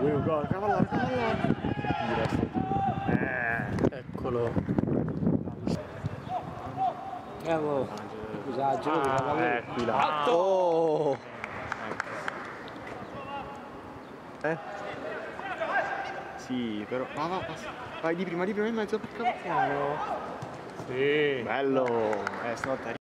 Will go, cavallare, cavallare. Eh, Eccolo. Bravo. Scusa, giro ah, cavallero. eh, qui là. Oh! Eh? Sì, però. Va, va, passa. Vai di prima, di prima in mezzo per cavallaro. Sì. Bello. Eh, stavolta